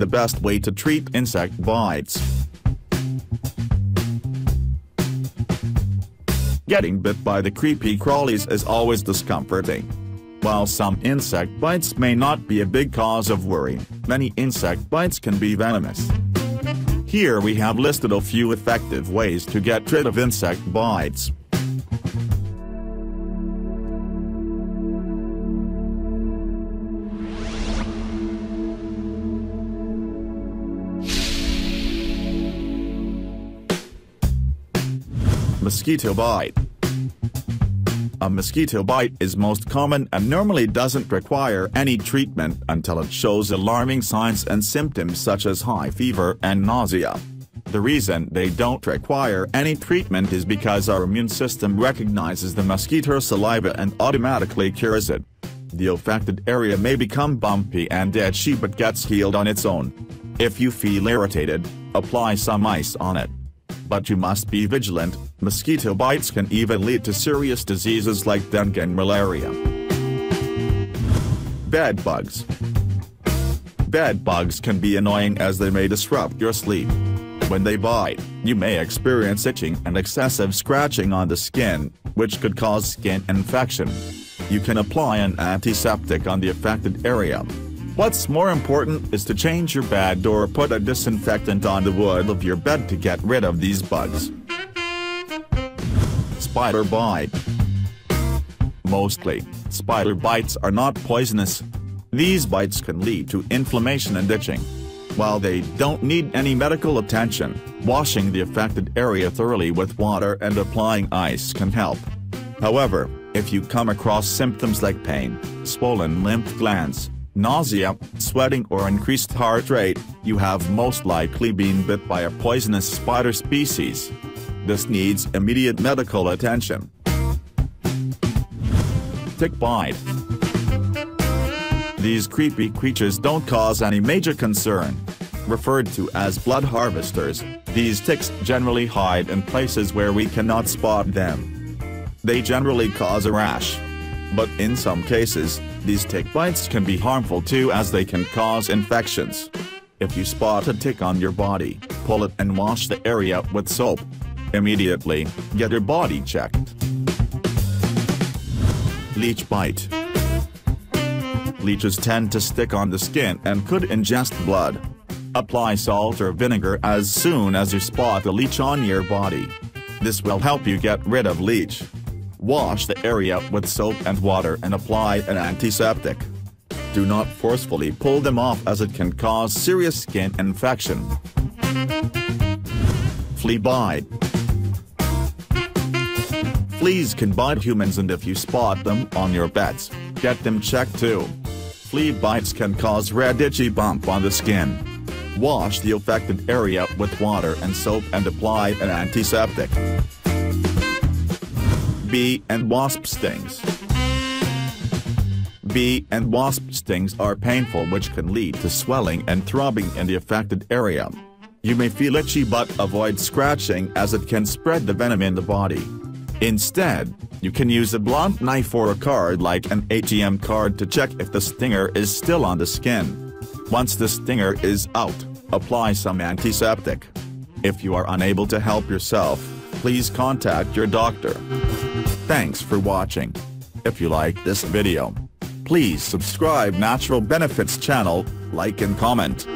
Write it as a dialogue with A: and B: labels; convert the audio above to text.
A: the best way to treat insect bites. Getting bit by the creepy crawlies is always discomforting. While some insect bites may not be a big cause of worry, many insect bites can be venomous. Here we have listed a few effective ways to get rid of insect bites. Mosquito bite. A mosquito bite is most common and normally doesn't require any treatment until it shows alarming signs and symptoms such as high fever and nausea. The reason they don't require any treatment is because our immune system recognizes the mosquito saliva and automatically cures it. The affected area may become bumpy and itchy but gets healed on its own. If you feel irritated, apply some ice on it but you must be vigilant, mosquito bites can even lead to serious diseases like dengue and malaria. Bed bugs. Bed bugs can be annoying as they may disrupt your sleep. When they bite, you may experience itching and excessive scratching on the skin, which could cause skin infection. You can apply an antiseptic on the affected area, What's more important is to change your bed or put a disinfectant on the wood of your bed to get rid of these bugs. Spider bite. Mostly, spider bites are not poisonous. These bites can lead to inflammation and itching. While they don't need any medical attention, washing the affected area thoroughly with water and applying ice can help. However, if you come across symptoms like pain, swollen lymph glands, nausea, sweating or increased heart rate, you have most likely been bit by a poisonous spider species. This needs immediate medical attention. Tick bite. These creepy creatures don't cause any major concern. Referred to as blood harvesters, these ticks generally hide in places where we cannot spot them. They generally cause a rash. But in some cases, these tick bites can be harmful too as they can cause infections. If you spot a tick on your body, pull it and wash the area with soap. Immediately, get your body checked. Leech bite. Leeches tend to stick on the skin and could ingest blood. Apply salt or vinegar as soon as you spot a leech on your body. This will help you get rid of leech. Wash the area with soap and water and apply an antiseptic. Do not forcefully pull them off as it can cause serious skin infection. Flea bite. Fleas can bite humans and if you spot them on your pets, get them checked too. Flea bites can cause red itchy bump on the skin. Wash the affected area with water and soap and apply an antiseptic bee and wasp stings. Bee and wasp stings are painful which can lead to swelling and throbbing in the affected area. You may feel itchy but avoid scratching as it can spread the venom in the body. Instead, you can use a blunt knife or a card like an ATM card to check if the stinger is still on the skin. Once the stinger is out, apply some antiseptic. If you are unable to help yourself, please contact your doctor. Thanks for watching. If you like this video, please subscribe Natural Benefits channel, like and comment.